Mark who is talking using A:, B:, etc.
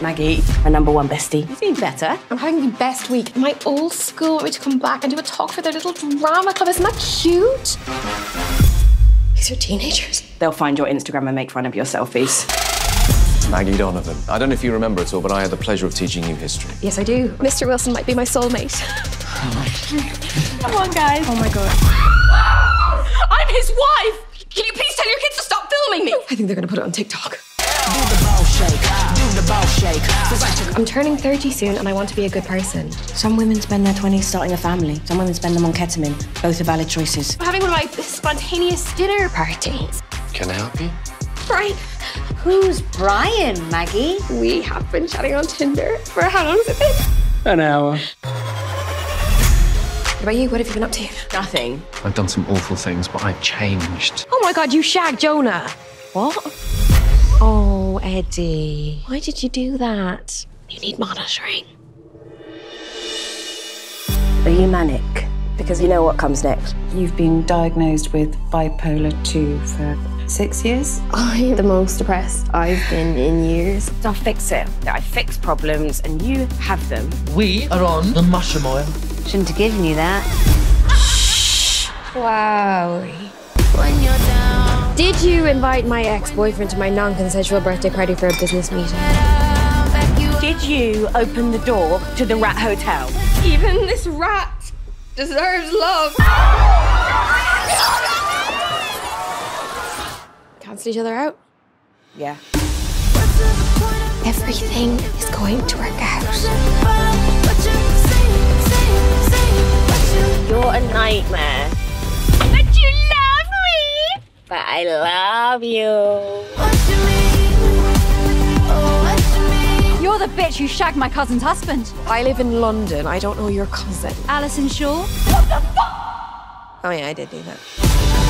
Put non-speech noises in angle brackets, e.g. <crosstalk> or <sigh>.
A: Maggie, my number one bestie. You seem better.
B: I'm having the best week. My old school want me to come back and do a talk for their little drama club. Isn't that cute? These are teenagers.
A: They'll find your Instagram and make fun of your selfies.
C: Maggie Donovan. I don't know if you remember at all, but I had the pleasure of teaching you history.
B: Yes, I do. Mr. Wilson might be my soulmate. <laughs>
A: Come on, guys.
B: Oh my god.
A: I'm his wife! Can you please tell your kids to stop filming me?
B: I think they're gonna put it on TikTok. I'm turning 30 soon and I want to be a good person.
A: Some women spend their 20s starting a family. Some women spend them on ketamine. Both are valid choices.
B: I'm having one of my spontaneous dinner parties.
C: Can I help you?
B: Right.
D: Who's Brian, Maggie?
B: We have been chatting on Tinder for how long has it been?
E: An hour.
B: What about you? What have you been up to?
A: Nothing.
C: I've done some awful things, but I've changed.
B: Oh my god, you shagged Jonah.
A: What?
B: Eddie. Why did you do that? You need monitoring.
A: Are you manic? Because you know what comes next.
F: You've been diagnosed with bipolar 2 for six years.
B: I'm the most depressed I've been in years.
A: I'll fix it. I fix problems and you have them.
E: We are on the mushroom oil.
D: Shouldn't have given you that.
B: Wow. Did you invite my ex-boyfriend to my non-consensual birthday party for a business meeting?
A: Did you open the door to the Rat Hotel?
B: Even this rat deserves love. Cancel each other out.
A: Yeah.
B: Everything is going to work out.
A: You're a nightmare. But I love you.
G: You're the bitch who shagged my cousin's husband.
B: I live in London. I don't know your cousin.
G: Alison Shaw. What the fuck?
B: Oh yeah, I did do that.